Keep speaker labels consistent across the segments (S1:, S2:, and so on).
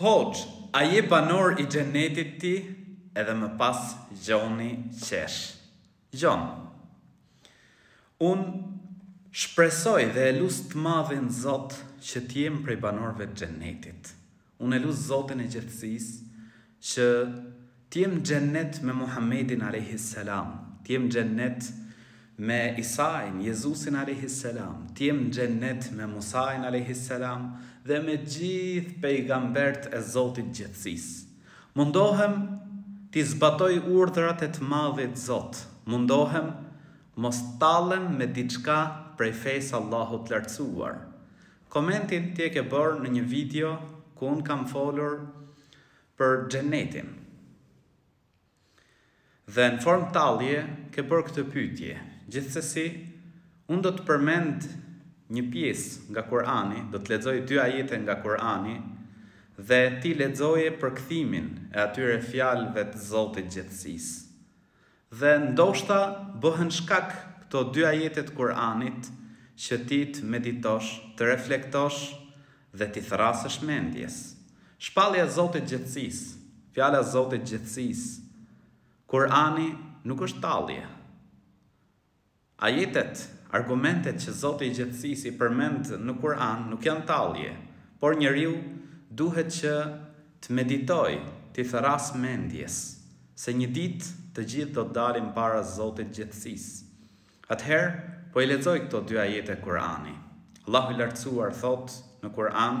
S1: Hoxhë, a je banor i xhennetit ti? Edhe më pas Gjoni qesh. Gjon. Unë shpresoj dhe e lus të madhin Zot që të jem prej banorëve të xhennetit. Unë e lus Zotin e gjithësisë që Të jem në xhennet me Muhammedin alejhi selam, të jem në xhennet me Isain, Jezusin alejhi selam, të jem në xhennet me Musain alejhi selam dhe me gjithë pejgambert e Zotit gjithësisë. Mundohem t'i zbatoj urdhrat e të madhit Zot, mundohem mos tallem me diçka prej fesë Allahut të lartësuar. Komentin ti e ke bërë në një video ku unë kam folur për xhenetin dhe në formë tallje ke bërë këtë pyetje, gjithsesi unë do të përmend një pjesë nga Kurani, do të lexoj dy ajete nga Kurani dhe ti lexoje përkthimin e atyre fjalëve të Zotit Gjithësisë. Dhe ndoshta bëhen shkak këto dy ajete të Kur'anit që ti të meditosh, të reflektosh dhe t'i thërrasesh mendjes. Shpallja e Zotit Gjithësisë, Fjala e Zotit Gjithësisë, Kur'ani nuk është tallje. Ajetet, argumentet që Zoti i Gjithësisë i përmend në Kur'an nuk janë tallje, por njeriu duhet që të meditojë, t'i thërrasë mendjes, se një ditë të gjithë do të dalim para Zotit Gjithësisë. Atëherë, po i lexoj këto dy ajete Kur'ani. Allahu i Lartësuar thotë në Kur'an.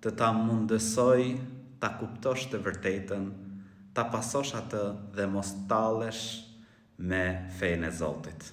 S1: të ta mundësojë ta kuptosh të vërtetën, ta pasosh atë dhe mos tallesh me fejën e Zotit.